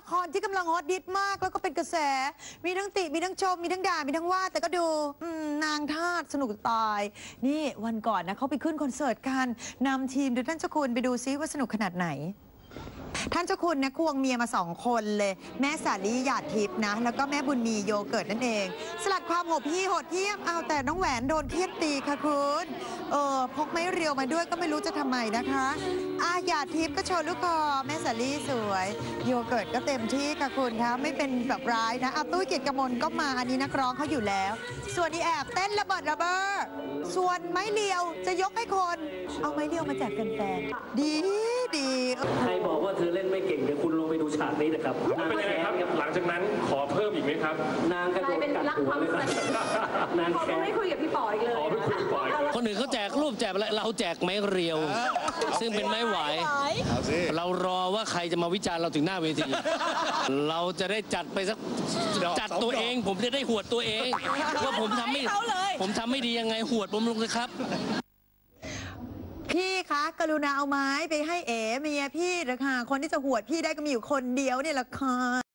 ละครที่กำลังฮอตฮิตมากแล้วก็เป็นกระแส มีทั้งติมีทั้งชม มีทั้งด่ามีทั้งว่า แต่ก็ดูอืมนางทาสสนุกตาย นี่วันก่อนนะเขาไปขึ้นคอนเสิร์ตกันนำทีมดูท่านเจ้าคุณไปดูซิว่าสนุกขนาดไหน ท่านเจ้าคุณนะควงเมียมาสองคนเลย แม่สาลีหยาดทิพย์นะ แล้วก็แม่บุญมีโยเกิร์ตนั่นเอง สลัดความโหดพี่โหดเยี่ยมเอาแต่น้องแหวนโดนเทียบตีค่ะคุณ เออพกไม้เรียวมาด้วยก็ไม่รู้จะทำไมนะคะอาหยาดทิพย์ก็โชว์ลูกคอแม่สาลีสวย โยเกิร์ตก็เต็มที่ค่ะคุณคะไม่เป็นแบบร้ายนะอาตุ้ยเกียรติกมลก็มาอันนี้นักร้องเขาอยู่แล้ว ส่วนอีแอบเต้นระเบิดระเบ้อส่วนไม้เรียวจะยกให้คน เอาไม้เรียวมาแจกแฟนๆดีดีใครบอกว่าเธอเล่นไม่เก่งเดี๋ยวคุณลงไปดูฉากนี้นะครับเป็นยังไงครับ หลังจากนั้นขอเพิ่มอีกไหมครับ นางกระโดดกัดหัวเลยครับนางเขาแค้ก็นไม่คุยกับพี่ป๋ออีกเลย ขอไปคุยปล่อย คนอื่นเขาแจกรูป แจกอะไรเราแจกไม้เรียว ซึ่งเป็นไม้ไหวเอาสิเรารอว่าใครจะมาวิจารณ์เราถึงหน้าเวที เราจะได้จัดไปสักจัดตัวเอง ผมจะได้หวดตัวเอง ว่าผมทำไม่ให้เขาเลยผมทำไม่ดียังไงหวดผมลงเลยครับพี่คะกรุณาเอาไม้ไปให้เอ๋เมียพี่เถอะค่ะคนที่จะหวดพี่ได้ก็มีอยู่คนเดียวเนี่ยแหละค่ะ